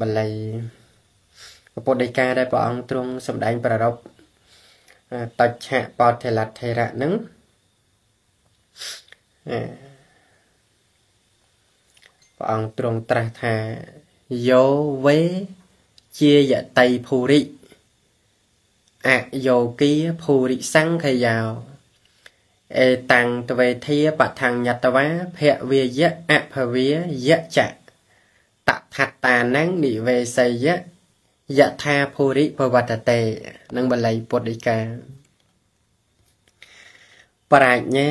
បល័យពុទ្ធដីកាដែលព្រះអង្គទ្រង់សម្ដែងប្ររពតច្ឆៈបតេលថេរៈនឹងព្រះអង្គទ្រង់ត្រាស់ថាយោវេជាយតីភូរិអយោគីភូរិសង្ខយោអេតាំងទ្វេធាបឋังញតវាភវាយៈអភវាយៈចៈ តថត្តានំនិវេសយៈយថាភូរិភវតតេនឹងបល័យពុទ្ធដីកាប្រាជ្ញា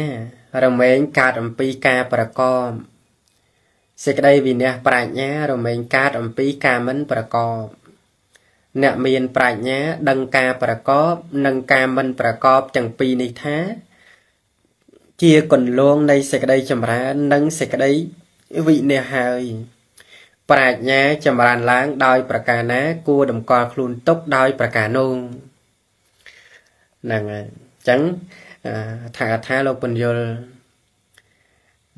រមែងកើតអំពីការប្រកបសេចក្តីវិន័យប្រាជ្ញារមែងកើតអំពីការមិនប្រកបអ្នកមានប្រាជ្ញា ដឹងការប្រកប និងការមិនប្រកបទាំងពីរនេះថា ជាគន្លងនៃសេចក្តីចម្រើននិងសេចក្តីវិន័យហើយ ប្រាជ្ញាចម្រើនឡើងដោយប្រការណា គួរតម្កល់ខ្លួនទុកដោយប្រការនោះហ្នឹងហើយអញ្ចឹងថាថាលោកពន្យល់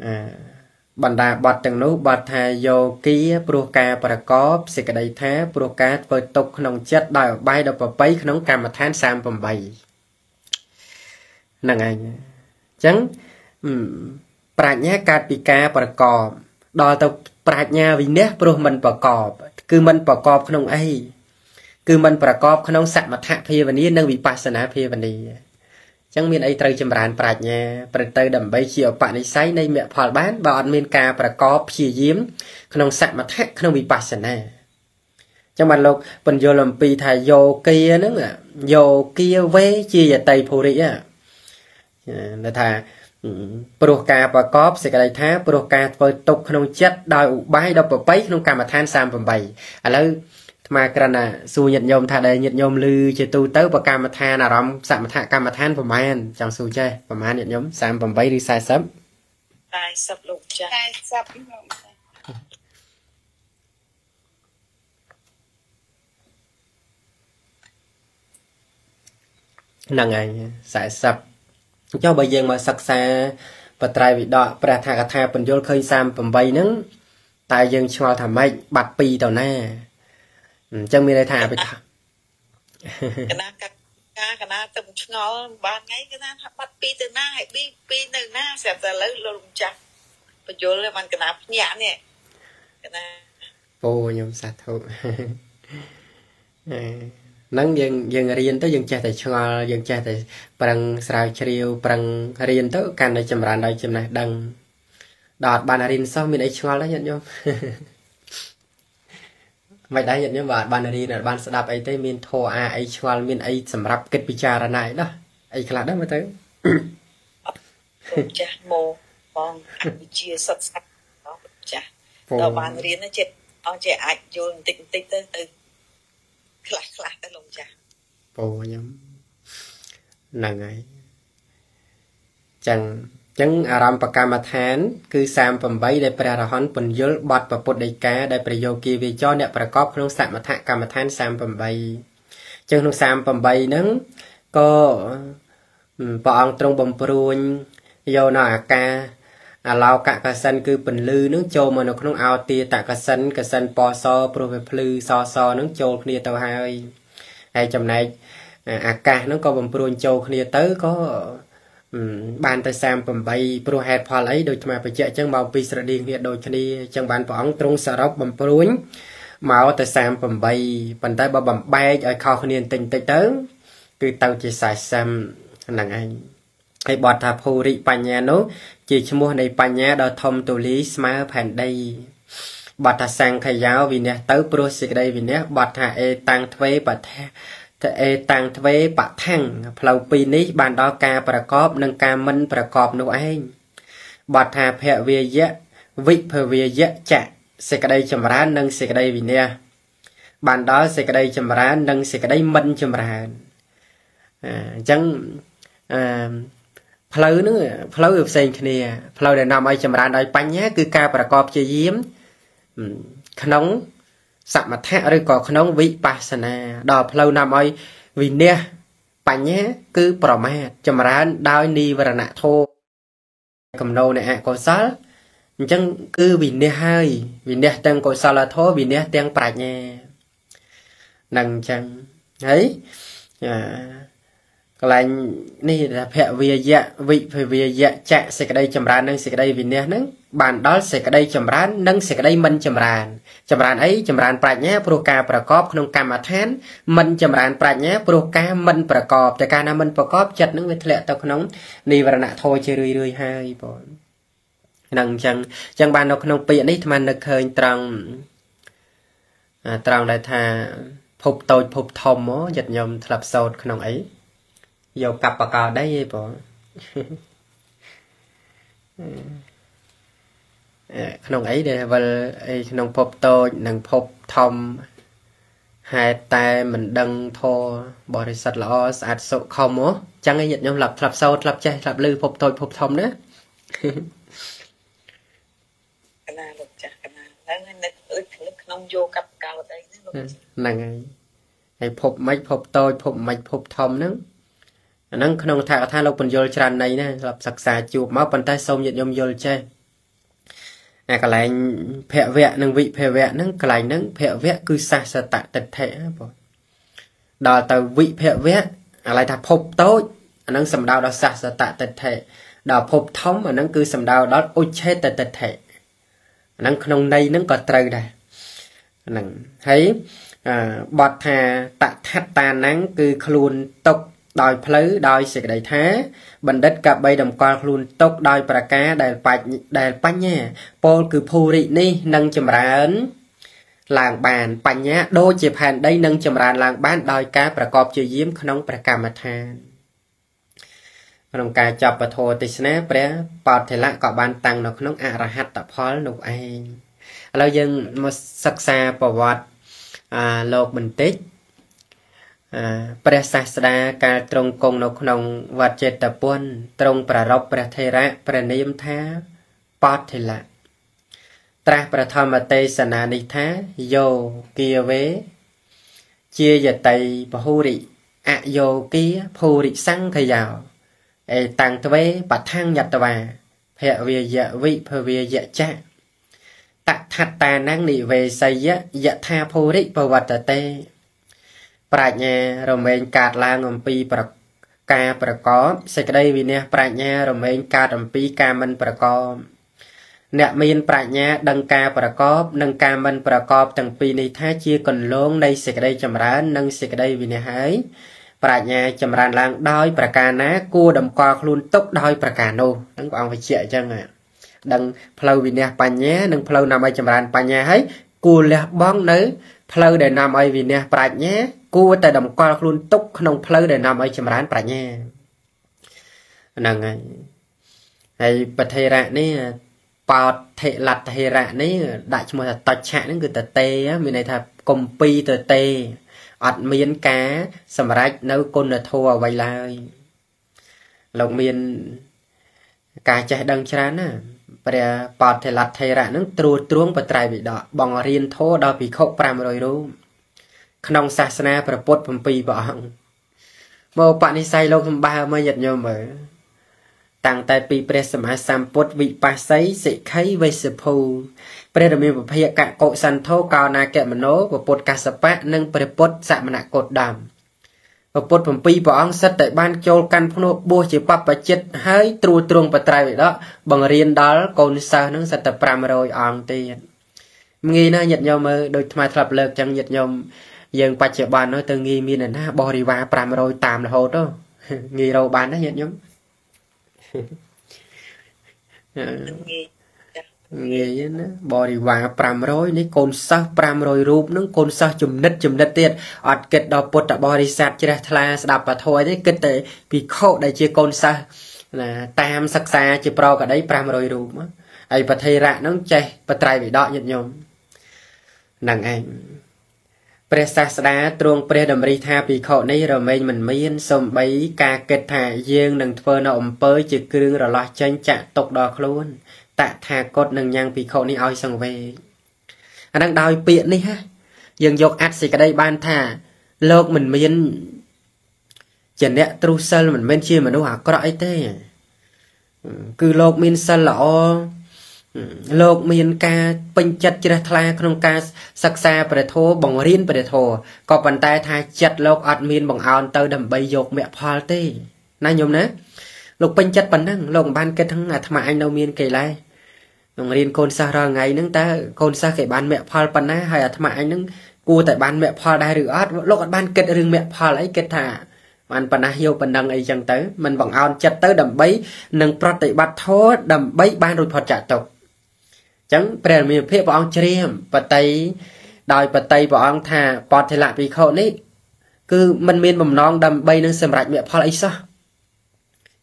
អឺបណ្ដាបទទាំងនោះបទថាយោគីព្រោះការប្រកបសេចក្តីថាព្រោះការធ្វើទុកក្នុងចិត្តដោយអបាយដល់ប្របីក្នុងកម្មដ្ឋាន38ហ្នឹងឯងអញ្ចឹងប្រាជ្ញាកើតពីការប្រកប ដល់ទៅប្រាជ្ញាវិន័យព្រោះមិនប្រកប គឺមិនប្រកបក្នុងអីគឺមិនប្រកបក្នុងសមថភាវនានិងវិបស្សនាភាវនាចឹងមានអីត្រូវចម្រើនប្រាជ្ញាប្រទៅដើម្បីជាឧបនិស្ស័យនៃមគ្គផលបានបើអត់មានការប្រកបព្យាយាម ក្នុងសមថៈក្នុងវិបស្សនាចឹងបានលោកបញ្យលអំពីថាយោគាហ្នឹងយោគាវេជាយតីភូរិយណាថា ព្រោះការប្រកបសេចក្តីថាព្រោះការធ្វើទុកក្នុងចិត្តដោយឧបាយដល់ប្របីក្នុងកម្មដ្ឋាន38ឥឡូវថ្មក្រណាសួរញាតិញោមថាដែលញាតិញោមលឺជាទូទៅប្រកម្មដ្ឋានអារម្មណ៍សមថកម្មដ្ឋានប្រមាណចង់សួរចេះប្រមាណញាតិញោម38ឬ40 40លោកចា40លោកហ្នឹងហើយ40 ចុះបើយើងមកសិក្សាបត្រៃវិដកព្រះថាកថាបញ្យលឃើញ38ហ្នឹងតើយើងឆ្ងល់ថាម៉េចបាត់2ទៅណាអញ្ចឹងមានន័យថាអភិថាកណាកាការកណាទៅឆ្ងល់បានថ្ងៃកណាថាបាត់ពីទៅណាហើយពីពីនៅណាស្រាប់តែឥឡូវលោកម្ចាស់បញ្យលបានកណាភ្ញាក់នេះកណាពោខ្ញុំសាធុ ហ្នឹងយើងយើងរៀនទៅយើងចេះតែឆ្ងល់យើងចេះតែប្រឹងស្រាវជ្រាវប្រឹងរៀនទៅកាន់តែចម្រើនដោយចំណេះដឹងដល់អត់បានរៀនសោះមានអីឆ្ងល់ដែរញាតិញោមមិនដែរញាតិញោមបើអត់បានរៀនអត់បានស្ដាប់អីទេមានធរអាអីឆ្ងល់មានអីសម្រាប់គិតពិចារណាអីដោះអីខ្លះដែរមើលទៅចាស់ម៉ូបងវិជាសិក្សាចាស់ដល់បានរៀនចេះអស់ចេះអាចយល់បន្តិចបន្តិចទៅទៅ ខ្លះខ្លះទៅលោកចាស់ពោខ្ញុំហ្នឹងហើយចឹងចឹងអារម្មណ៍ប្រកម្មដ្ឋាន គឺ38ដែលព្រះរហន្តពន្យល់បទពពុទ្ធដីកាដែលប្រយោគីវិចរអ្នកប្រកបក្នុងសមថកម្មដ្ឋាន38ចឹងក្នុង38ហ្នឹងក៏ព្រះអង្គទ្រង់បំព្រួញយកនៅអាការ អាឡោកកសិនគឺពន្លឺនឹងចូលមកនៅក្នុងអោទាតកសិនកសិនពសព្រោះវាភ្លឺសសនឹងចូលគ្នាទៅហើយហើយចំណែកអាកាសនឹងក៏បំព្រួញចូលគ្នាទៅក៏បានទៅ38ព្រោះហេតុផលអីដូចថ្មបញ្ជាក់អញ្ចឹងមកពីស្រដៀងគ្នាដូចគ្នាអញ្ចឹងបានព្រះអង្គទ្រង់សរុបបំព្រួញមកទៅ38ប៉ុន្តែបើបំបែកឲ្យខុសគ្នាបន្តិចបន្តិចទៅ គឺទៅជា40ហ្នឹងឯង ហើយបទថាភូរិបញ្ញានោះជាឈ្មោះនៃបញ្ញាដ៏ធំទូលាយស្មើផែនដីបទថាសង្ខយោវិនះទៅព្រោះសេចក្តីវិនះបទថាអេតាំងទ្វេបថាតអេតាំងទ្វេបថាំងផ្លូវពីរនេះ បានដល់ការប្រកបនិងការមិនប្រកបនោះឯងបទថាភវាយៈវិភវាយៈចៈសេចក្តីចម្រើននិងសេចក្តីវិនះបានដល់សេចក្តីចម្រើននិងសេចក្តីមិនចម្រើនអញ្ចឹងអឺ ផ្លូវហ្នឹងផ្លូវវាផ្សេងគ្នាផ្លូវដែលនាំឲ្យចម្រើនដោយបញ្ញាគឺការប្រកបជាយាមក្នុងសមថៈឬក៏ក្នុងវិបស្សនា ដល់ផ្លូវនាំឲ្យវិន័យបញ្ញាគឺប្រមាទចម្រើនដោយនិវរណធម៌កំណោនៃអកុសលអញ្ចឹងគឺវិន័យហើយវិន័យទាំងកុសលធម៌វិន័យទាំងប្រាជ្ញានឹងអញ្ចឹងហើយ កន្លែងនេះថាភវិយៈវិភវិយៈចៈសេចក្តីចម្រើននិងសេចក្តីវិន័យហ្នឹងបានដល់សេចក្តីចម្រើននិងសេចក្តីមិនចម្រើនចម្រើនអីចម្រើនប្រាជ្ញាព្រោះការប្រកបក្នុងកម្មដ្ឋានមិនចម្រើនប្រាជ្ញាព្រោះការមិនប្រកបតែកាលណាមិនប្រកបចិត្តនឹងវាធ្លាក់ទៅក្នុងនិវរណៈធម៌ជារឿយរឿយហើយបងហ្នឹងអញ្ចឹងអញ្ចឹងបាននៅក្នុងពាក្យនេះអាត្មានឹកឃើញត្រង់ត្រង់ដែលថាភពតូចភពធំមកយត្តញោមធ្លាប់សោតក្នុងអី យកកັບបកោដីឯងបងក្នុងអីដែលវិលអីក្នុងភពតូចនិងភពធំហេតុតែមិនដឹងធរបរិសុទ្ធល្អស្អាតសុខំហ៎ចឹងឯងញាតិញោមស្លាប់ស្លាប់សោតស្លាប់ចេះស្លាប់លឺភពតូចភពធំណាកណាលោកចាស់កណាហ្នឹងនឹកអឺក្នុងយកកັບកោតអីហ្នឹងលោកហ្នឹងហើយហើយភពមិនភពតូចភពមិនភពធំហ្នឹង អាហ្នឹងក្នុងថាកថាលោកបញ្យលច្រើនណីណាស្រាប់សិក្សាជួបមកប៉ុន្តែសូមញាតិញោមយល់ចេះអាកន្លែងភវៈនិងវិភវៈហ្នឹងកន្លែងហ្នឹងភវៈគឺសាសតតិដ្ឋិបងដល់ទៅវិភវៈអាឡៃថាភពតូចអាហ្នឹងសំដៅដល់សាសតតិដ្ឋិដល់ភពធំអាហ្នឹងគឺសំដៅដល់ឧច្ឆេតតិដ្ឋិអាហ្នឹងក្នុងន័យហ្នឹងក៏ត្រូវដែរហ្នឹងហើយបទថាតថត្តា năng គឺខ្លួនຕົក ដោយផ្លូវដោយសេចក្តីថាបណ្ឌិតកបីតម្កល់ខ្លួនຕົកដោយប្រការដែលបច្ចដែលបញ្ញាពោលគឺភូរិនេះនឹងចម្រើនឡើងបានបញ្ញាដូចជាផែនដីនឹងចម្រើនឡើងបានដោយការប្រកបជាយាមក្នុងព្រះកម្មដ្ឋានក្នុងការចាប់ពធទេសនាព្រះបោធិលៈក៏បានតាំងនៅក្នុងអរហត្តផលនោះឯងឥឡូវយើងមកសិក្សាប្រវត្តិអាលោកបន្តិច ព្រះសាស្តាកាលទ្រង់គង់នៅក្នុងវត្តចេតពុនទ្រង់ប្រារព្ធព្រះថេរៈព្រះនាមថាបតិលៈត្រាស់ប្រធមទេសនានេះថាយោគៀវេជាយតីពហុរិអយោគៀភូរិសង្ឃយោអេតាំងទ្វេបឋังយតវាភវាយវិភវាយចៈតថត្តានងនិវេសយយថាភូរិបវត្តតេ ប្រាជ្ញារមែងកាត់ឡើងអំពីប្រការប្រកបសេចក្តីវិន័យប្រាជ្ញារមែងកាត់អំពីការមិនប្រកបអ្នកមានប្រាជ្ញាដឹងការប្រកបនិងការមិនប្រកបទាំងពីរនេះថាជាកន្លងនៃសេចក្តីចម្រើននិងសេចក្តីវិន័យហើយប្រាជ្ញាចម្រើនឡើងដោយប្រការណាគួរតម្កល់ខ្លួនទុកដោយប្រការនោះហ្នឹងព្រះអង្គវិជ្ជាអញ្ចឹងដឹងផ្លូវវិន័យបញ្ញានិងផ្លូវនាំឲ្យចម្រើនបញ្ញាហើយគួរលះបង់នៅផ្លូវដែលនាំឲ្យវិន័យប្រាជ្ញា គួរតែតម្កល់ខ្លួនទុកក្នុងផ្លូវដែលនាំឲ្យចម្រើនប្រាជ្ញាហ្នឹងហើយហើយបធេរៈនេះបោតថេលទ្ធេរៈនេះដាក់ឈ្មោះថាតច្ឆៈហ្នឹងគឺតតេមានន័យថាកុំពីតតេអត់មានការសម្រេចនៅគុណធម៌អ្វីឡើយលោកមានការចេះដឹងច្រើនណាព្រះបោតថេលទ្ធេរៈហ្នឹងត្រួតត្រងបត្រៃវិដកបងរៀនធម៌ដល់ភិក្ខុ500រូប ក្នុងសាសនាព្រះពុទ្ធ7ព្រះអង្គមកបនិស័យលោកសម្បើមកយត់ញោមមើលតាំងតែពីព្រះសម្មាសម្ពុទ្ធវិបស្សីសិក្ខីវេសភូព្រះរាមាវិភកកុសន្ធោកោណាកមនោពុទ្ធកសបៈនិងព្រះពុទ្ធសមណគតដំព្រះពុទ្ធ7ព្រះអង្គសិតតែបានចូលកាន់ភ្នោះបួសជាបព្វជិតហើយត្រួតត្រងបត្រៃវិដកបង្រៀនដល់កូនសិស្សនឹងសិតតែ500អង្គទៀតងាយណាស់ញាតិញោមមើលដូចថ្មធ្លាប់លើកចឹងញាតិញោម យើងបច្ចុប្បន្នទៅងាយមានណាបរិវារ500តាមរហូតទៅងាយរកបានណាញាតិញោមងាយណាបរិវារ500នេះកូនសិស្ស500រូបនឹងកូនសិស្សចំណិតចំណិតទៀតអត់គិតដល់ពុទ្ធបរិស័ទជ្រះថ្លាស្ដាប់ពធទេគិតតែពីខុដែលជាកូនសិស្សណាតាមសិក្សាជាប្រកដី500រូបហើយប្រធេរៈនឹងចេះបត្រៃវិដកញាតិញោមហ្នឹងឯង ព្រះសាស្តាទ្រង់ព្រះតម្រិះថាភិក្ខុនេះរមែងមិនមានសំបីការគិតថាយើងនឹងធ្វើនៅអំពើជាគ្រឿងរលាស់ចេញចាក់ទុកដល់ខ្លួនតថាគតនឹងញ៉ាំងភិក្ខុនេះឲ្យសង្វេគអានឹងដោយពាក្យនេះហ่ะយើងយកអត្ថសេចក្តីបានថា លោកមិនមានជាអ្នកទ្រុសិលមិនមែនជាមនុស្សអាក្រក់អីទេ គឺលោកមានសិលល្អ លោកមានការពេញចិត្តជ្រះថ្លាក្នុងការសិក្សាព្រះធម៌បង្រៀនព្រះធម៌ក៏ប៉ុន្តែថាចិត្តលោកអត់មានបង្អោនទៅដើម្បីយកមគ្គផលទេណាញោមណាលោកពេញចិត្តប៉ុណ្ណឹងលោកមិនបានគិតថាអាត្មាអញនៅមានកិលេសនឹងរៀនកូនសិស្សរាល់ថ្ងៃហ្នឹងតើកូនសិស្សគេបានមគ្គផលប៉ុណ្ណាហើយអាត្មាអញហ្នឹងគួរតែបានមគ្គផលដែរឬអត់លោកអត់បានគិតរឿងមគ្គផលអីគិតថាបានប៉ុណ្ណាយកប៉ុណ្ណឹងអីចឹងទៅมันបង្អោនចិត្តទៅដើម្បីនឹងប្រតិបត្តិធម៌ដើម្បីបានរួចផុតចាកទុក្ខ ចឹងព្រះមានភាពព្រះអង្គជ្រាមបតីដោយបតីព្រះអង្គថាបតធិលៈភិក្ខុនេះគឺมันមានបំណងដើម្បីនឹងសម្រេចមគ្គផលអីសោះ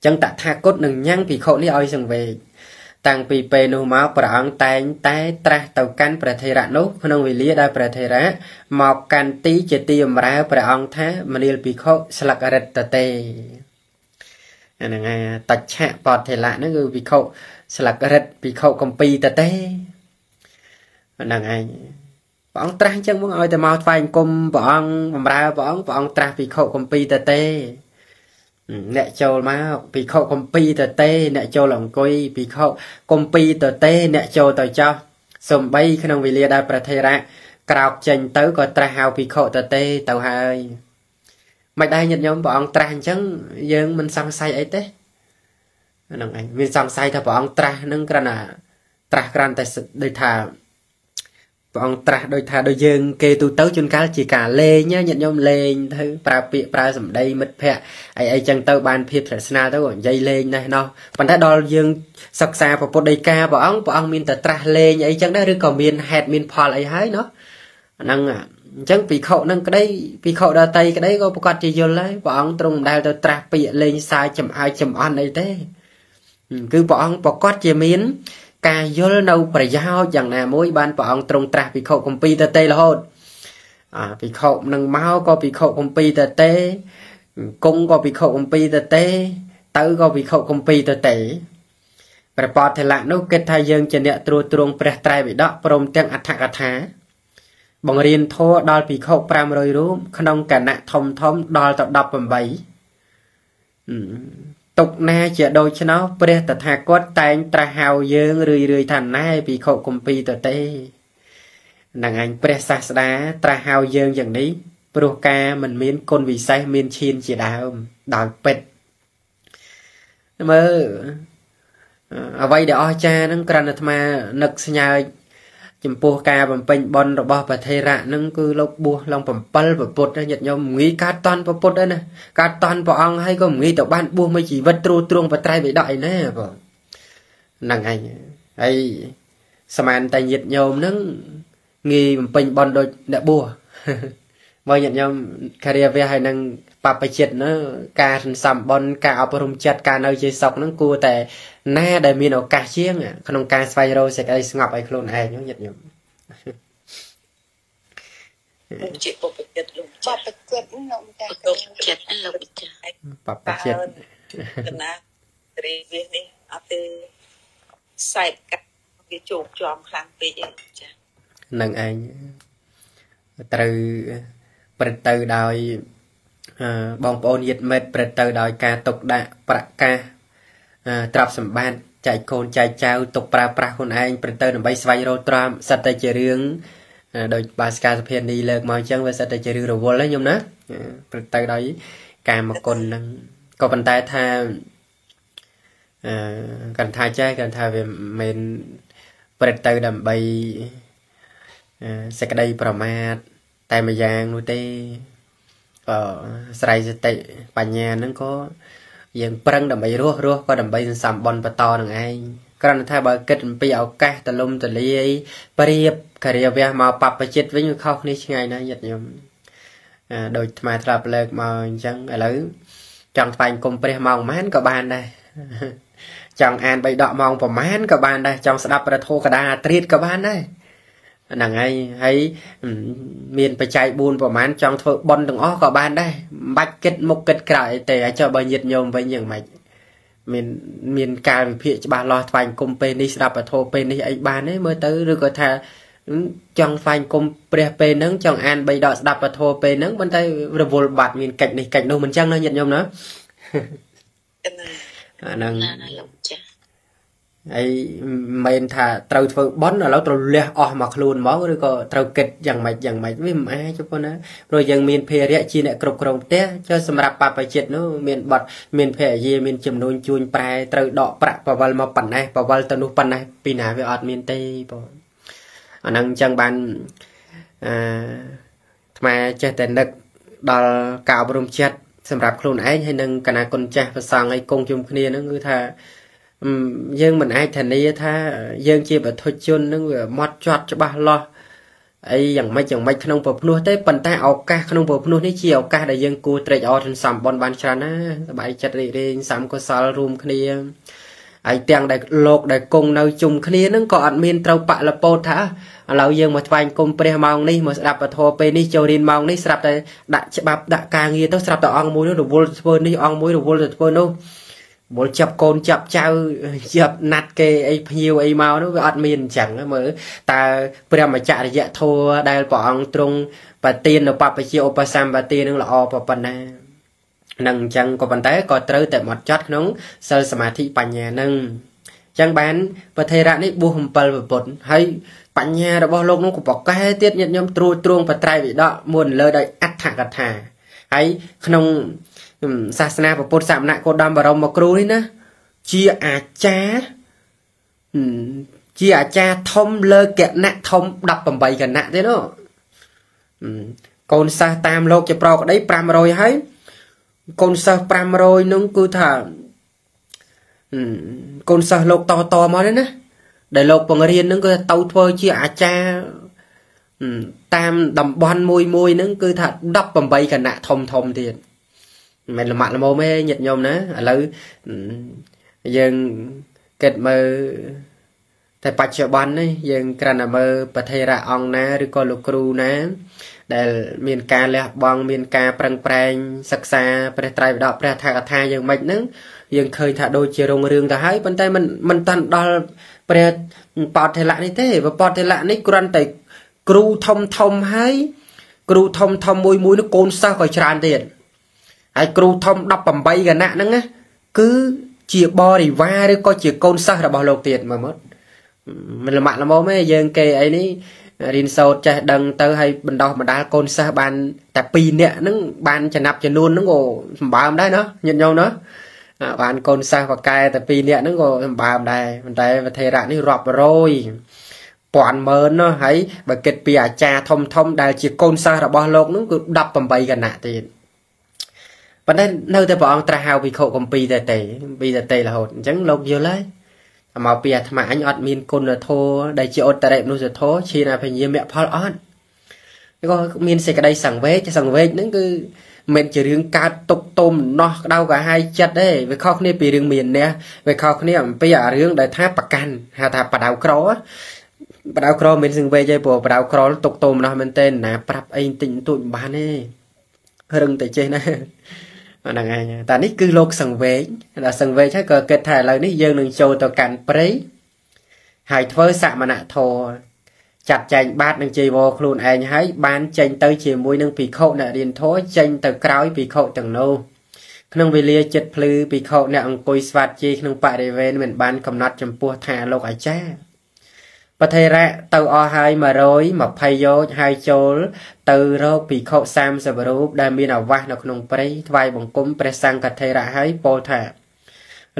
ចឹងតថាគតនឹងញ៉ាំងភិក្ខុនេះឲ្យសង្វេគតាំងពីពេលនោះមកព្រះអង្គតែងតែត្រាស់ទៅកាន់ព្រះថេរៈនោះក្នុងវេលាដែលព្រះថេរៈមកកាន់ទីជាទីបម្រើព្រះអង្គថាមនាលភិក្ខុស្លឹករិទ្ធតេ អាហ្នឹងហើយតច្ឆៈបតធេលៈហ្នឹងគឺភិក្ខុស្លឹករិទ្ធភិក្ខុកំពីតតេហ្នឹងឯងព្រះអង្គត្រាស់អញ្ចឹងមកឲ្យតែមកថ្វាយអង្គមព្រះអង្គបម្រើព្រះអង្គព្រះអង្គត្រាស់ភិក្ខុកំពីតតេអ្នកចូលមកភិក្ខុកំពីតតេអ្នកចូលអង្គុយភិក្ខុកំពីតតេអ្នកចូលទៅចោះសំបីក្នុងវេលាដែលប្រធេរៈក្រោកចេញទៅក៏ត្រាស់ហៅភិក្ខុតតេទៅហើយ មិនដែរញាតិញោមព្រះអង្គត្រាស់អញ្ចឹងយើងមិនសង្ស័យអីទេហ្នឹងឯងមានសង្ស័យថាព្រះអង្គត្រាស់នឹងគ្រាន់តែត្រាស់គ្រាន់តែដូចថាព្រះអង្គត្រាស់ដូចថាដូចយើងគេទូទៅជួនកាលជាការលេងញាតិញោមលេងទៅប្រើពាក្យប្រើសម្ដីមិត្តភ័ក្តិអីអីចឹងទៅបានភាពស្និទ្ធស្នាលទៅនិយាយលេងណេះណោះប៉ុន្តែដល់យើងសិក្សាពុទ្ធដីកាព្រះអង្គព្រះអង្គមានតែត្រាស់លេងអីចឹងដែរឬក៏មានហេតុមានផលអីហើយណោះហ្នឹងអ ញ្ចឹងពិខុនឹងក្តីពិខុដតីក្តីក៏ប្រកាសជាយល់ហើយព្រះអង្គទ្រង់មិនដែលទៅត្រាស់ពាក្យលេងសាយចំអើយចំអន់អីទេគឺព្រះអង្គប្រកាសជាមាន ការយល់នៅប្រយោជន៍យ៉ាងណាមួយ បានព្រះអង្គទ្រង់ត្រាស់ភិក្ខុគម្ពីរទៅទេរហូតអាភិក្ខុនឹងមកក៏ភិក្ខុគម្ពីរទៅទេគង់ក៏ភិក្ខុគម្ពីរទៅទេ ទៅក៏ភិក្ខុគម្ពីរទៅទេព្រះបទលៈនោះគិតថាយើងជាអ្នកត្រួតត្រងព្រះត្រៃបិដកព្រមទាំងអដ្ឋកថា បង្រៀនធម៌ដល់ភិក្ខុ500រូបក្នុងគណៈធំធំដល់ទៅ18ទុកណាជាដូច្នោះព្រះតថាគតតែងត្រាស់ហៅយើងរឿយរឿយថាណែភិក្ខុគម្ពីរទៅទេនឹងអញព្រះសាស្តាត្រាស់ហៅយើងយ៉ាងនេះព្រោះការមិនមានគុណវិសេសមានឈានជាដើមដោយពិតមើលអ្វីដែលអស្ចារ្យហ្នឹងក្រណអាត្មានឹកស្ញើចំ ពោះការបំពេញបុណ្យរបស់ប្រធេរៈនឹងគឺលោកបួសឡើង7ប្រពុតញាតិញោមងាយកើតតន់ប្រពុតដែរណាកើតតន់ព្រះអង្គហើយក៏ងាយទៅបានបួសមួយជីវិតទ្រូទ្រង់បត្រៃបិដកឯណាបងហ្នឹងឯងហើយសមានតែញាតិញោមនឹងងាយបំពេញបុណ្យដូចអ្នកបួសបើញាតិញោមការិយាវៈហើយនឹង បព្វជិតនោះការសន្សំបុណ្យការអប់រំចិត្តការនៅជាសុខហ្នឹងគួរតែណាដែលមានឱកាសជាង ក្នុងការស្វែងរកសេចក្តីស្ងប់ឲ្យខ្លួនឯងញាតិញោមជាបព្វជិតលោកបព្វជិតលោកតាលោកចិត្តលោកម្ចាស់បព្វជិតកណារីវានេះអត់ទេខ្សែកាត់វាជោគជាំខ្លាំងពេកអីចានឹងឯងត្រូវព្រឹត្តទៅដោយ បងប្អូនញាតិមិត្តព្រឹត្តទៅដោយការទុកដាក់ប្រកាសទ្រព្យសម្បត្តិចែកកូនចែកចៅទុកប្រើប្រាស់ខ្លួនឯងព្រឹត្តទៅដើម្បីស្វែងរកទ្រព្យសិតតែជារឿងដោយបាសកាសភានេះលើកមកអញ្ចឹងវាសិតតែជារឿងរវល់ហ្នឹងខ្ញុំណាព្រឹត្តទៅដោយកាមគុណហ្នឹងក៏ប៉ុន្តែថាអឺកាន់ថាចេះកាន់ថាវាមិនព្រឹត្តទៅដើម្បីសេចក្តីប្រមាទតែម្យ៉ាងនោះទេ ក៏ស្រ័យសតិបញ្ញាហ្នឹងក៏យើងប្រឹងដើម្បីរស់រស់ក៏ដើម្បីសន្សំបនបន្តនឹងឯងគ្រាន់តែថាបើគិតអំពីឱកាសទលំទលាយប្រៀបការិយវៈមកបព្វជិតវិញវាខុសគ្នាឆ្ងាយណាស់ញាតិញោមដូចថ្មធ្លាប់លើកមកអញ្ចឹងឥឡូវចង់ថ្វាយគុំព្រះម៉ោងប៉ុន្មានក៏បានដែរចង់អានបីដកម៉ោងប្រហែលក៏បានដែរចង់ស្ដាប់ប្រធោកដាត្រៀតក៏បានដែរ ហ្នឹងហើយហើយមានបច្ច័យ4ប្រហែលចង់ធ្វើប៉ុនទាំងអស់ក៏បានដែរមិនបាច់គិតមុខគិតក្រោយទេអាចបើញាតញោមវិញយ៉ាងម៉េចមានមានការវិភាគច្បាស់លាស់ថ្វាយគុំពេលនេះស្ដាប់ពធពេលនេះអីបានទេមើលទៅឬក៏ថាចង់ថ្វាយគុំព្រះពេលហ្នឹងចង់អានបីដកស្ដាប់ពធពេលហ្នឹងប៉ុន្តែរវល់បាត់មានកិច្ចនេះកិច្ចនោះមិនចឹងណាញាតិញោមណាអាហ្នឹង ហើយមិនថាត្រូវធ្វើបន់ឥឡូវត្រូវលះអស់មកខ្លួនមកឬក៏ត្រូវគិតយ៉ាងម៉េចយ៉ាងម៉េចវាមិនអាចប៉ុណ្ណាព្រោះយើងមានភារៈជាអ្នកគ្រប់គ្រងផ្ទះចុះសម្រាប់បព្វជិតនោះមានបត់មានភរិយាមានចំនួនជួញប្រែត្រូវដកប្រាក់បវលមកប៉ុណ្ណេះបវលទៅនោះប៉ុណ្ណេះពីណាវាអត់មានទេបងអាហ្នឹងអញ្ចឹងបានអឺអាត្មាចេះតែនឹកដល់ការអប់រំចិត្តសម្រាប់ខ្លួនឯងហើយនឹងកណាគុណចាស់ប្រសងឲ្យគង់ជុំគ្នាហ្នឹងគឺថា យើងមិនអាចធានាថាយើងជាបទុជននឹងវាម៉ត់ចត់ច្បាស់លាស់អីយ៉ាងម៉េចយ៉ាងម៉េចក្នុងពភ្នោះទេប៉ុន្តែឱកាសក្នុងពភ្នោះនេះជាឱកាសដែលយើងគួរត្រេកអរទាំងសម្បនបានច្រើនណាសบายចិត្តរីករាយសំកុសលរួមគ្នាហើយទាំងដែលលោកដែលគង់នៅជុំគ្នានឹងក៏អត់មានត្រូវបលពោតថាឥឡូវយើងមកថ្វាយគុំព្រះម៉ោងនេះមកស្ដាប់ពធពេលនេះចូលរៀនម៉ោងនេះស្រាប់តែដាក់ច្បាប់ដាក់ការងារទៅស្រាប់តែអង្គមួយនោះរវល់ធ្វើនេះអង្គមួយរវល់ទៅធ្វើនោះ មុលចាប់កូនចាប់ចៅចាប់ណាត់គេអីភ្ញៀវអីមកនោះវាអត់មានអញ្ចឹងមើលតើព្រះមច្ចរិយធម៌ដែលព្រះអង្គទ្រង់ប្រទាននៅបព្វជិឧបសម្បទានឹងល្អប៉ុណ្ណានឹងអញ្ចឹងក៏ប៉ុន្តែក៏ត្រូវតែមកចត់ក្នុងសិលសមាធិបញ្ញានឹងអញ្ចឹងបានប្រធេរៈនេះបួស7ប្រពុតហើយបញ្ញារបស់លោកនោះក៏ប្រកែទៀតញាតិញោមត្រួតត្រងបត្រៃវិដកមុនលើដោយអដ្ឋកថាហើយក្នុង សាសនាពុទ្ធសាសនាគោតមបរមមកគ្រូនេះណាជាអាចារ្យជាអាចារ្យធំលើគណៈធំ18គណៈទេនោះកូនសិស្សតាមលោកជាប្រក្តី500ហើយកូនសិស្ស500នោះគឺថាកូនសិស្សលោកតតមកនេះណាដែលលោកបង្រៀននឹងគឺទៅធ្វើជាអាចារ្យតាមតំបន់មួយមួយហ្នឹងគឺថា18គណៈធំធំទៀត មិនល្មាក់ល្មមទេញាតិញោមណាឥឡូវយើងគិតមើលតែបច្ចុប្បន្ននេះយើងគ្រាន់តែមើលប្រធេរៈអង្គណាឬក៏លោកគ្រូណា ដែលមានការលះបង់មានការប្រឹងប្រែងសិក្សាព្រះត្រៃបិដកព្រះថាកថាយ៉ាងម៉េចហ្នឹងយើងឃើញថាដូចជារុងរឿងទៅហើយប៉ុន្តែมันมันតាន់ដល់ព្រះបតធិលៈនេះទេបតធិលៈនេះគ្រាន់តែគ្រូធំធំហើយគ្រូធំធំមួយមួយនោះកូនសិស្សក៏ច្រើនទៀត ហើយគ្រូធំ18គណៈហ្នឹងណាគឺជាបរិវារឬក៏ជាកូនសិស្សរបស់លោកទៀតមើលមើលមិនលមាក់ល្មមទេយើងគេអីនេះរៀនសូត្រចេះដឹងទៅហើយបណ្ដោះបណ្ដាលកូនសិស្សបានតែ2នាក់ហ្នឹងបានចំណាប់ចំនួនហ្នឹងក៏សម្បើមដែរណាញាតិញោមណាបានកូនសិស្សបកែតែ2នាក់ហ្នឹងក៏សម្បើមដែរប៉ុន្តែវធេរៈនេះរាប់រយពាន់ម៉ឺនណាហើយបើគិតពីអាចារ្យធំធំដែលជាកូនសិស្សរបស់លោកហ្នឹងគឺ18គណៈទៀត ប៉ុន្តែនៅតែព្រះអង្គត្រាស់ហៅវិខុកំពីតែទេកំពីតែទេរហូតអញ្ចឹងលោកយល់ហើយមកពីអាត្មាអញអត់មានគុណធម៌ដែលជាឧត្តរិមនុស្សធម៌ឈានអភិញ្ញាមគ្គផលអត់ក៏មានសេចក្តីសង្វេគសង្វេគហ្នឹងគឺមិនជារឿងកើតទុកទុំណោះក្តៅកាហាយចិត្តទេវាខុសគ្នាពីរឿងមានអ្នកវាខុសគ្នាអំពីអារឿងដែលថាប្រកាន់ហៅថាបដៅក្របដៅក្រមិនសង្វេគទេព្រោះបដៅក្រទុកទុំណោះមែនទេណាប្រាប់អីបន្តិចបន្តួចមិនបានទេរឹងតែចេះណា ហ្នឹងឯងតែនេះគឺលោកសង្វេគដល់សង្វេគហើយក៏គិតថាឥឡូវនេះយើងនឹងចូលទៅកាន់ព្រៃហើយធ្វើសមណធម៌ចាត់ចែងបាតនឹងជីវរខ្លួនឯងហើយបានចេញទៅជាមួយនឹងភិក្ខុអ្នករៀនធម៌ចេញទៅក្រោយភិក្ខុទាំងនោះក្នុងវេលាចិត្តភ្លឺភិក្ខុអ្នកអង្គុយស្វាតជ័យក្នុងបរិវេណមិនបានកំណត់ចំពោះថាលោកអាចារ្យ បថេរៈទៅអស់ហើយ120យោជហើយចូល ទៅរកភិក្ខុ30រូបដែលមានអាវាសនៅក្នុងព្រៃថ្វាយបង្គំព្រះសង្ឃថេរៈហើយពោលថា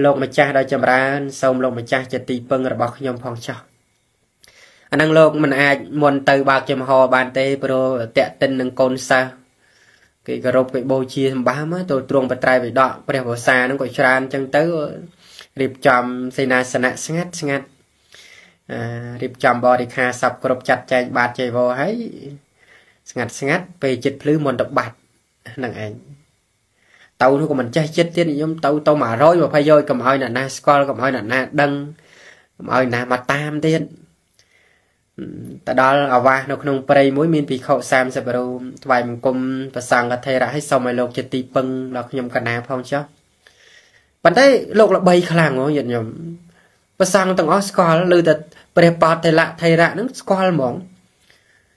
លោកម្ចាស់ដ៏ចម្រើនសូមលោកម្ចាស់ជាទីពឹងរបស់ខ្ញុំផងចុះអានឹងលោកមិនអាចមុនទៅបើកចំហបានទេព្រោះតេតិននឹងកូនសិស្សគេគោរពគេបូជាសម្បាមទៅទ្រង់បត្រៃវិដកព្រះវសានឹងក៏ច្រើនអញ្ចឹងទៅរៀបចំសេនាសនៈស្ងាត់ស្ងាត់ រៀបចំបរិខាសពគ្រប់ចាត់ចែងបាតចៃវរហើយស្ងាត់ស្ងាត់ពេលចិត្តភ្លឺមុនទៅបាត់ហ្នឹងឯងទៅនោះក៏មិនចេះចិត្តទៀតខ្ញុំទៅទៅ120យកកុំឲ្យអ្នកណាស្គាល់កុំឲ្យអ្នកណាដឹងកុំឲ្យណាមកតាមទៀតទៅដល់អាវាសនៅក្នុងព្រៃមួយមានភិក្ខុ30រូបថ្វាយបង្គំប្រសង្ឃថេរៈឲ្យសូមឲ្យលោកជាទីពឹងដល់ខ្ញុំកណាផងចុះប៉ុន្តែលោកល្បីខ្លាំងហ៎ញាតិញោមប្រសង្ឃទាំងអស់ស្គាល់ឬតែ ព្រះបតេលៈថេរៈនឹងស្គាល់ហ្មង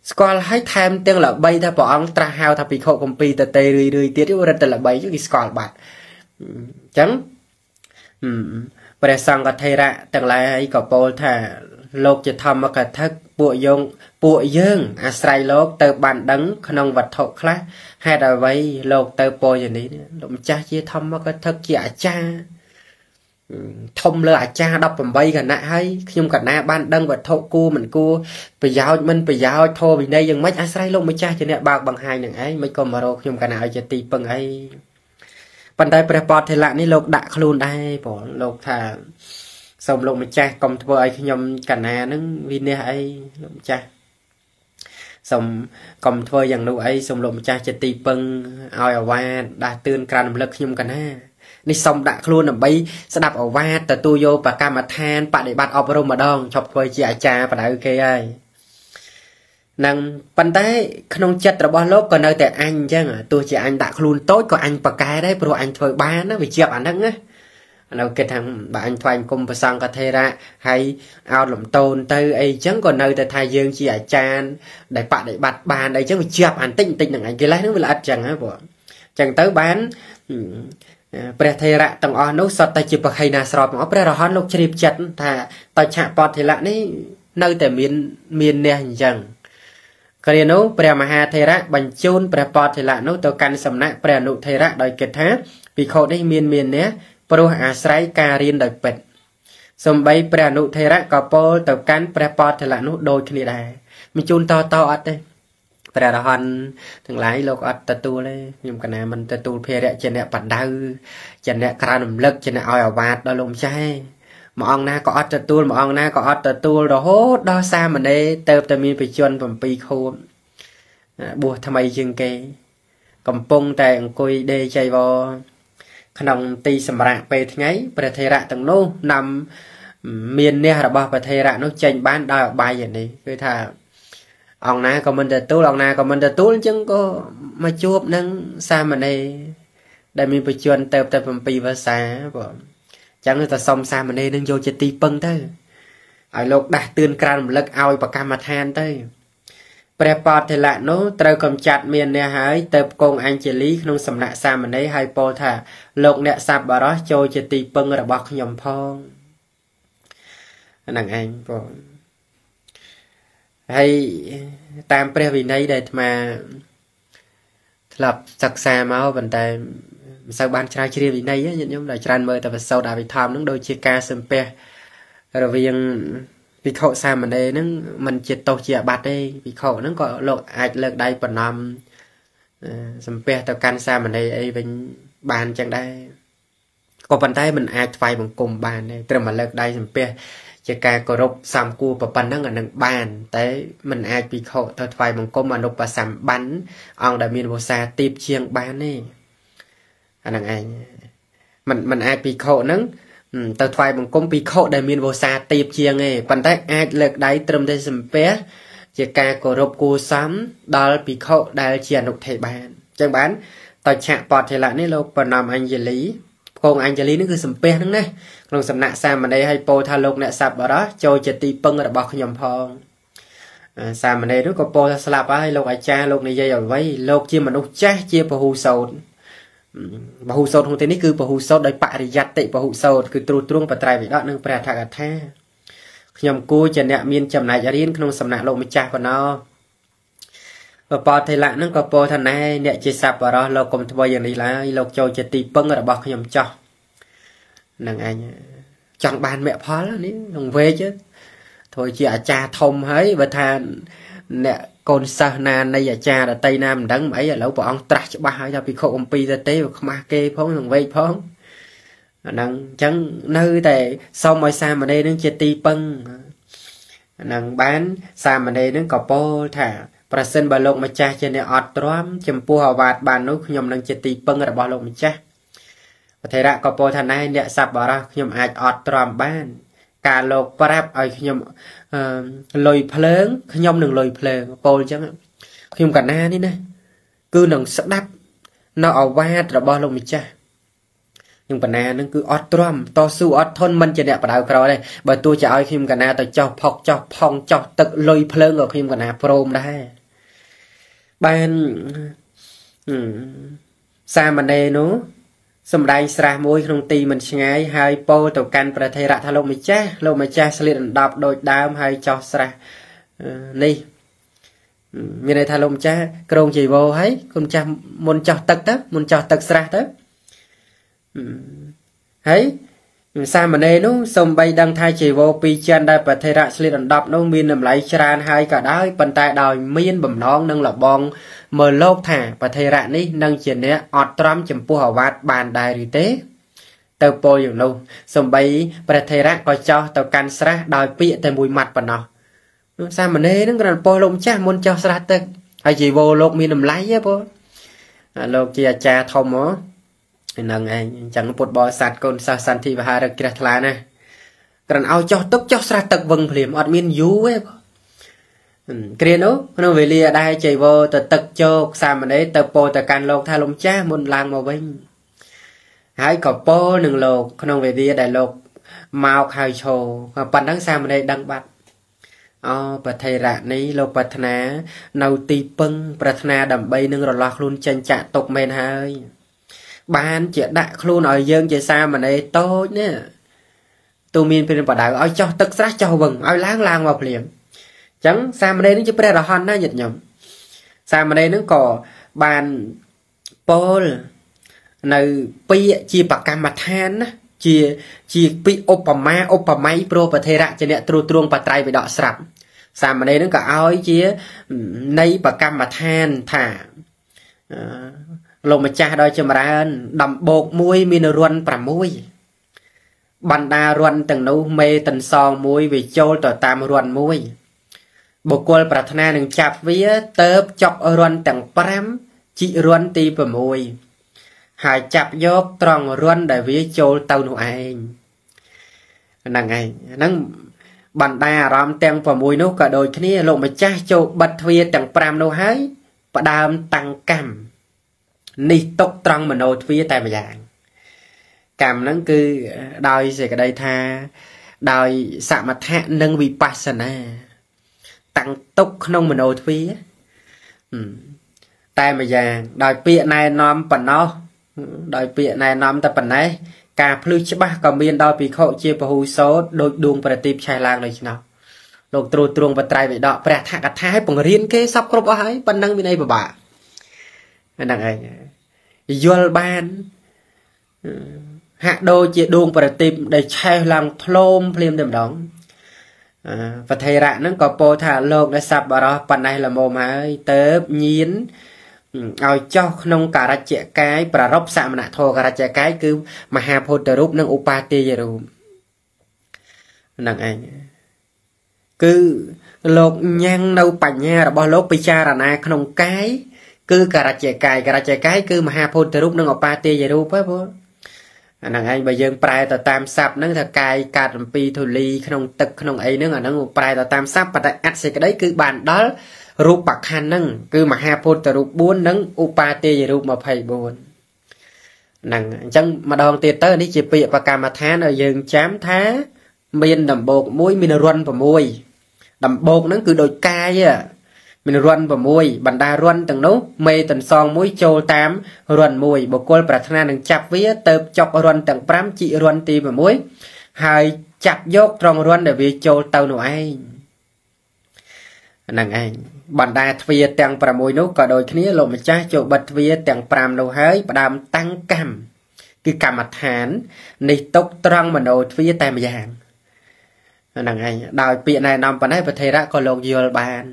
ស្គាល់ហើយថែមទាំងល្បីថាព្រះអង្គត្រាស់ហៅថាភិក្ខុកំពីតតេរឿយរឿយទៀតរត់តែល្បីគេស្គាល់បាត់អញ្ចឹងព្រះសង្ឃថេរៈទាំងឡាយក៏ពោលថាលោកជាធម្មកថាពួកយងពួកយើង អាស្រ័យលោក ទៅ បានដឹង ក្នុងវត្ថុខ្លះហេតុអ្វីលោកទៅពោយនេះលោកម្ចាស់ជាធម្មកថាជាអាចារ្យ ធំលើអាចារ្យ18គណៈហើយខ្ញុំកណាបានដឹងវត្ថុគួរមិនគួរប្រយោជន៍មិនប្រយោជន៍ធម៌វិន័យយ៉ាងម៉េចអាស្រ័យលោកម្ចាស់ជាអ្នកបើកបង្ហាញនឹងឯងមិនក៏មករកខ្ញុំកណាឲ្យជាទីពឹងអីប៉ុន្តែព្រះបតធិលៈនេះលោកដាក់ខ្លួនដែរបងលោកថាសូមលោកម្ចាស់កុំធ្វើឲ្យខ្ញុំកណានឹងវិនិច្ឆ័យអីលោកម្ចាស់សូមកុំធ្វើយ៉ាងនោះអីសូមលោកម្ចាស់ជាទីពឹងឲ្យអាវាតដាស់តឿនក្រានរំលឹកខ្ញុំកណា នេះសុំដាក់ខ្លួនដើម្បីស្ដាប់អវាទទទួលយកបកម្មដ្ឋានបដិបត្តិអប់រំម្ដងឈប់ធ្វើជាអាចារ្យបដៅគេហើយនឹងប៉ុន្តែក្នុងចិត្តរបស់លោកក៏នៅតែអញអញ្ចឹងទោះជាអញដាក់ខ្លួនតូចក៏អញប្រកែដែរព្រោះអញធ្វើបានណាវាជាប់អាហ្នឹងណានៅគិតថាបើអញថ្វាយគុំប្រសង្កថេរៈហើយអោតលំតូនទៅអីចឹងក៏នៅតែថាយើងជាអាចារ្យដែលបដិបត្តិបានអីចឹងវាជាប់អានតិចតិចនឹងឯងកិលេសហ្នឹងវាល្អិតចឹងហ៎ព្រោះចឹងទៅបាន ព្រះថេរៈទាំងអស់នោះសុទ្ធតែជាបខៃណាស្របទាំងអស់ព្រះរហន្តលោកជ្រាបចិត្តថាតឆៈបតធិលៈនេះនៅតែមានមានអ្នកអញ្ចឹងគ្រានោះព្រះមហាថេរៈបញ្ជូនព្រះបតធិលៈនោះទៅកាន់សំណាក់ព្រះអនុថេរៈដោយគិតថាភិក្ខុនេះមានមានអ្នកព្រោះអាស្រ័យការរៀនដោយពិតសំបីព្រះអនុថេរៈក៏ពោលទៅកាន់ព្រះបតធិលៈនោះដូចគ្នាដែរបញ្ជូនតតអត់ទេ ព្រះរហន្តទាំងឡាយលោកអត់ទទួលទេខ្ញុំកណាមិនទទួលភារៈជាអ្នកបដៅជាអ្នកក្រើនរំលឹកជាអ្នកឲ្យអាវាតដល់លោកម្ចាស់ទេមួយអង្គណាក៏អត់ទទួលមួយអង្គណាក៏អត់ទទួលរហូតដល់សាមណេរទៅតែមានបច្ចុប្បន្ន7ខួបបួសថ្មីជាងគេ កំពុងតែអង្គុយដេចៃវរក្នុងទីសម្រាប់ពេលថ្ងៃព្រះថេរៈទាំងនោះនាំមានអ្នករបស់ព្រះថេរៈនោះចេញបានដោយអបាយនេះគឺថា អង្គណាក៏មិនទទួលអង្គណាក៏មិនទទួលអញ្ចឹងក៏មកជួបនឹងសាមណេរដែលមានបច្ចុប្បន្នទៅតែ7ភាសាបងអញ្ចឹងទៅសុំសាមណេរនឹងយកជាទីពឹងទៅឲ្យលោកដាស់តឿនក្រានរំលឹកឲ្យប្រកម្មដ្ឋានទៅព្រះបតធិលៈនោះត្រូវកំចាត់មានអ្នកហើយទៅគង់អញ្ជលីក្នុងសំណាក់សាមណេរហើយពោលថាលោកអ្នកសប្បុរសចូលជាទីពឹងរបស់ខ្ញុំផងហ្នឹងឯងបង ហើយតាមព្រះវិន័យដែលអាត្មាធ្លាប់សិក្សាមកប៉ុន្តែមិនសូវបានជ្រាវជ្រាវវិន័យទេញាតិញោមដែលច្រើនមើលតែបសោតអវិធម្មនឹងដូចជាការសំពះរវាងភិក្ខុសាមណេរនឹងមិនជាតោសជាអាបត្តិទេភិក្ខុនឹងក៏លោកអាចលើកដៃប្រណម្យសំពះទៅកាន់សាមណេរអីវិញបានចឹងដែរក៏ប៉ុន្តែមិនអាចថ្វាយបង្គំបានទេត្រឹមតែលើកដៃសំពះ ជាការគោរពសំគួរប៉ុណ្ណឹងអានឹងបាន តែมันអាចពិខុទៅថ្វាយបង្គំអនុបសម្បានអង្គដែលមានវោសាទីបជាងបានទេអានឹងឯងมันมันអាចពិខុហ្នឹងទៅថ្វាយបង្គំពិខុដែលមានវោសាទីបជាងទេប៉ុន្តែអាចលើកដៃត្រឹមតែសំពះជាការគោរពគួសមដល់ពិខុដែលជាអនុថេបានអញ្ចឹងបានតឆៈបតធិលៈនេះលោកប្រណមអញ្ញលី គងអញ្ជលីនេះគឺសំពះហ្នឹងណាក្នុងសំណាក់សាមណេរឲ្យពោថាលោកអ្នកសប្បុរសចូលជាទីពឹងរបស់ខ្ញុំផងសាមណេរនោះក៏ពោថាស្លាប់ហើយលោកអាចារ្យលោកនិយាយអ្វីលោកជាមនុស្សចាស់ជាពហុសោតពហុសោតក្នុងទីនេះគឺពហុសោតដោយបរិយត្តិពហុសោតគឺទ្រុទ្រង់បត្រៃវិដកនិងព្រះអធិកថាខ្ញុំគួរជាអ្នកមានចំណែករៀនក្នុងសំណាក់លោកម្ចាស់ប៉ុណ្ណោះ បបតេលៈហ្នឹងក៏ពោលថាណែអ្នកជាសប្បុរសលោកកុំធ្វើយ៉ាងនេះឡើយលោកចូលជាទីពឹងរបស់ខ្ញុំចោះនឹងឯងចង់បានមគ្គផលនេះក្នុងវេកធ្វើជាអាចារ្យធំហើយបើថាអ្នកកូនសិស្សណានៃអាចារ្យដតីណាមិនដឹងអីឥឡូវព្រះអង្គត្រាស់ច្បាស់ហើយថាពិខុអំពីទៅទេវាខ្មាស់គេផងក្នុងវេកផងអាហ្នឹងអញ្ចឹងនៅតែសុំឲ្យសាមណេរនឹងជាទីពឹងអាហ្នឹងបានសាមណេរនឹងក៏ពោលថា ប្រសិនបើលោកម្ចាស់ជាអ្នកអត់ទ្រាំចំពោះអាវាតបាននោះខ្ញុំនឹងជាទីពឹងរបស់លោកម្ចាស់ប្រធេរៈក៏ពោលថាណែអ្នកសប្បុរសខ្ញុំអាចអត់ទ្រាំបាន ការលោកប្រាប់ឲ្យខ្ញុំលុយភ្លើងខ្ញុំនឹងលុយភ្លើងពោលអញ្ចឹងខ្ញុំកណានេះណាគឺនឹងស្ដាប់នៅអាវាតរបស់លោកម្ចាស់ខ្ញុំកណានឹងគឺអត់ទ្រាំតស៊ូអត់ធន់មិនជាអ្នកបដៅក្រទេបើទោះជាឲ្យខ្ញុំកណាទៅចោះផុកចោះផុងចោះទឹកលុយភ្លើងក៏ខ្ញុំកណាព្រមដែរ បានសាមណេរនោះសំដែងស្រះមួយក្នុងទីមិនឆ្ងាយហើយពោលទៅកាន់ព្រះថេរៈថាលោកម្ចាស់លោកម្ចាស់ស្លៀកដណ្ដប់ដូចដើមហើយចោះស្រះនេះមានន័យថាលោកម្ចាស់ក្រងជីវោហើយគុំចាស់មុនចោះទឹកទៅមុនចោះទឹកស្រះទៅហើយ សាមណេរនោះសំបីដឹងថាជីវោពីចិនដែលប្រធេរៈស្លៀកដណ្ដប់នោះមានតម្លៃច្រើនហើយក៏ដោយប៉ុន្តែដោយមានបំណងនឹងលបងមើលលោកថាប្រធេរៈនេះនឹងជាអ្នកអត់ទ្រាំចំពោះអាវាតបានដែរឬទេ ទៅពោលយ៉ាងនោះសំបីព្រះថេរៈក៏ចោះទៅកាន់ស្រះដោយពាក្យតែមួយម៉ាត់ប៉ុណ្ណោះសាមណេរនឹងគ្រាន់ពោលលោកម្ចាស់មុនចោះស្រះទឹកហើយជីវោលោកមានតម្លៃហ៎បងលោកជាអាចារ្យធំហ៎ ហ្នឹងឯងអញ្ចឹងពុទ្ធបរិស័ទកូនសិស្សសន្ធិវិហារជ្រះថ្លាណាគ្រាន់ឲ្យចោះទឹកចោះស្រះទឹកវឹងភ្លាមអត់មានយូរទេគ្រានោះក្នុងវេលាដែលចៃវរទៅទឹកជោកសាមណេរទៅពោទៅកាន់លោកថាលំចាស់មុនឡើងមកវិញហើយក៏ពោនឹងលោកក្នុងវេលាដែលលោកមកហើយឈរប៉ុណ្ណឹងសាមណេរដឹងបាត់អបថេរៈនេះលោកប្រាថ្នា នៅទីពឹង ប្រាថ្នាដើម្បីនឹងរលាស់ខ្លួនចេញចាក់ទុកមែនហើយ បានជាដាក់ខ្លួនឲ្យយើងជាសាមណេរតូចនេះទូមានព្រះបដៅឲ្យចោះទឹកស្រះចោះវឹងឲ្យឡើងឡើងមកភ្លាមអញ្ចឹងសាមណេរនេះជាព្រះរហន្តណាញាតិញោមសាមណេរនឹងក៏បានពោលនៅពាក្យជាបកម្មដ្ឋានណាជាជាពាក្យឧបមាឧបម័យព្រោះប្រធេរៈជាអ្នកត្រួតត្រងបត្រៃបិដកស្រាប់សាមណេរនឹងក៏ឲ្យជានៃបកម្មដ្ឋានថា លោកម្ចាស់ដោយចម្រើនដំបូកមួយមានរន់6បណ្ដារន់ទាំងនោះមេតន្សងមួយវាចូលទៅតាមរន់មួយបុគ្គលប្រាថ្នានឹងចាប់វាទៅចប់រន់ទាំង5ជីករន់ទី6ហើយចាប់យកត្រង់រន់ដែលវាចូលទៅនោះឯងហ្នឹងឯងហ្នឹងបណ្ដាអារម្មណ៍ទាំង6នោះក៏ដូចគ្នាលោកម្ចាស់ចូលបិទទ្វារទាំង5នោះហើយផ្ដើមតាំងកម្ម នេះຕົកត្រង់មโนទ្វាតែម្យ៉ាងកម្មហ្នឹងគឺដោយសេចក្តីថាដោយសមថៈនិងវិបស្សនាតាំងទុកក្នុងមโนទ្វាតែម្យ៉ាងដោយពាក្យណែនាំប៉ុណ្ណោះដោយពាក្យណែនាំតែប៉ុណ្ណេះការភ្លឺច្បាស់ក៏មានដល់ភិក្ខុជាពហុសោតដោយដួងប្រទីបឆេះឡើងដូច្នោះលោកត្រួតត្រងបត្រៃវិដកព្រះថកថាឲ្យបង្រៀនគេសពគ្រប់អស់ហើយប៉ុណ្ណឹងមានអីពិបាកហ្នឹងឯង យល់បានហាក់ដូចជាដួងប្រទីបដែលឆេះឡើងធ្លោមភ្លាមតែម្ដងប្រធេរៈហ្នឹងក៏ពោលថាលោកដែលសัพបរោះប៉ុណ្ណេះល្មមហើយទៅញៀនឲ្យចោះក្នុងករជ្ជកាយប្ររពសមណធរករជ្ជកាយគឺមហាពុទ្ធរូបនិងឧបាទាយរូបហ្នឹងឯងគឺលោកញ៉ាំងនៅបញ្ញារបស់លោកពិចារណាក្នុងកាយ គឺករជ្ជកាយករជ្ជកាយគឺមហាពុទ្ធរូបនិងឧបាទាយរូបហ្នឹងបងអាហ្នឹងឯងបើយើងប្រែទៅតាមស័ព្ទហ្នឹងថាកាយកាត់អំពីធូលីក្នុងទឹកក្នុងអីហ្នឹងអាហ្នឹងប្រែទៅតាមស័ព្ទប៉ុន្តែអត្តសេចក្តីគឺបានដល់រូបបខណ្ឌហ្នឹងគឺមហាពុទ្ធរូប4និងឧបាទាយរូប24ហ្នឹងអញ្ចឹងម្ដងទៀតទៅនេះជាពាក្យបកម្មដ្ឋានឲ្យយើងចាំថា មានដំបូកមួយមានរន្ធ6ដំបូកហ្នឹងគឺដូចកាយ មានរន្ធ6បណ្ដារន្ធទាំងនោះមេតន្សងមួយចូលតាមរន្ធមួយបុគ្គលប្រាថ្នានឹងចាប់វាទៅចុករន្ធទាំង5ជីករន្ធទី6ហើយចាប់យកត្រង់រន្ធដែលវាចូលទៅនោះឯងហ្នឹងឯងបណ្ដាទ្វាទាំង6នោះក៏ដូចគ្នាលោកម្ចាស់ចូលបិទទ្វាទាំង5នោះហើយផ្ដើមតាំងកម្មគឺកម្មដ្ឋាននេះຕົកត្រង់មโนទ្វាតែម្យ៉ាងហ្នឹងឯងដោយពាក្យណែនាំប៉ុណ្ណេះប្រធេរៈក៏លោកយល់បាន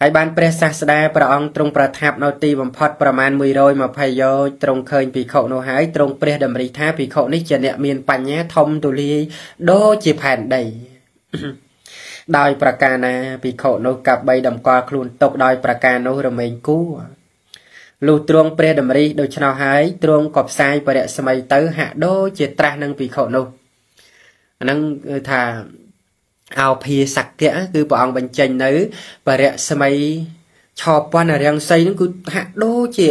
ហើយបានព្រះសាស្តាព្រះអង្គទ្រង់ប្រថាប់នៅទីបំផុតប្រមាណ120យោជទ្រង់ឃើញភិក្ខុនោះហើយទ្រង់ព្រះតម្រិះថាភិក្ខុនេះជាអ្នកមានបញ្ញាធំទូលាយដូចជាផែនដីដោយប្រការណាភិក្ខុនោះកាប់បីតម្កល់ខ្លួនຕົកដោយប្រការនោះរមែងគួរលុះទ្រង់ព្រះតម្រិះដូច្នោះហើយទ្រង់ក៏ផ្សាយបរិស្មីទៅហាក់ដូចជាត្រាស់នឹងភិក្ខុនោះអាហ្នឹងគឺថា អោភាសក្យគឺព្រះអង្គបញ្ចេញនៅបរិស្មីឆោពន្ធរាំងសីនឹងគឺហាក់ដូចជា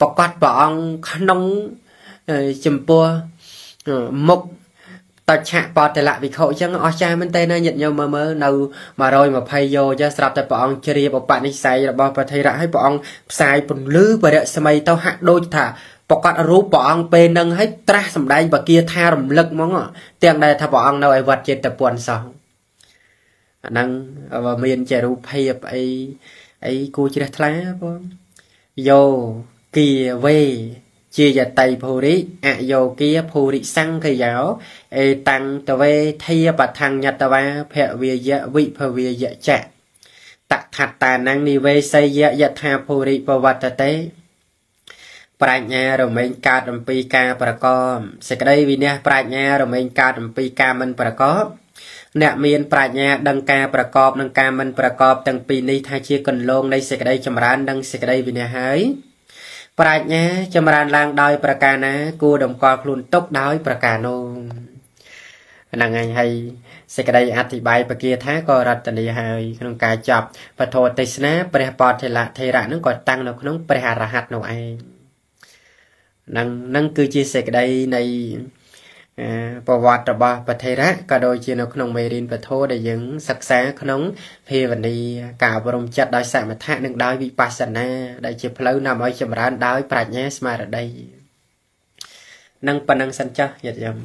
ប្រកាសព្រះអង្គក្នុងចំពោះមុខតច្ឆបតលវិខុអញ្ចឹងអស្ចារ្យមែនតើណាញាតិញោមមើលមើលនៅ120យោចាស្រាប់តែព្រះអង្គជ្រាបឧបនិស្ស័យរបស់ប្រធិរៈឲ្យព្រះអង្គផ្សាយពន្លឺបរិស្មីទៅហាក់ដូចថា ប្រកាសរូបព្រះអង្គពេលនឹងឲ្យត្រាស់សម្ដែងបគាថារំលឹកហ្មងទាំងដែលថាព្រះអង្គនៅឯវត្តចេតពុនសោះអាហ្នឹងមានជារូបភាពអីអីគួរជ្រះថ្លាបងយោគៀវេជាយតៃភូរិអយោគាភូរិសង្ឃយោអេតាំងតវេធាបថੰញតវាភវាយវិភវាយចៈតខត្តានੰនិវេសយយថាភូរិបវត្តតេ ប្រាជ្ញារមែងកើតអំពីការប្រកបសេចក្តីវិន័យប្រាជ្ញារមែងកើតអំពីការមិនប្រកបអ្នកមានប្រាជ្ញាដឹងការប្រកបនិងការមិនប្រកបទាំងពីរនេះថាជាកន្លងនៃសេចក្តីចម្រើន និងសេចក្តីវិន័យហើយប្រាជ្ញា ចម្រើនឡើងដោយ ប្រការណា គួរតម្កល់ខ្លួនទុកដោយ ប្រការនោះហ្នឹងហើយហើយសេចក្តីអធិប្បាយបគាថាក៏រតនីហើយក្នុងការចប់ពធទេសនាព្រះបតធិលធេរៈនឹងក៏តាំងនៅក្នុងព្រះអរហន្តនោះឯងហ្នឹងហ្នឹងគឺជាសេចក្តីនៃប្រវត្តិរបស់ប្រធេរៈក៏ដូចជានៅក្នុងមេរៀនពធដែលយើងសិក្សាក្នុងភាវនាការអប់រំចិត្តដោយសមថៈនិងដោយវិបស្សនា ដែលជាផ្លូវនាំឲ្យចម្រើនដោយប្រាជ្ញាស្មារតីនឹងប៉ុណ្ណឹងសិនចុះញាតិញោម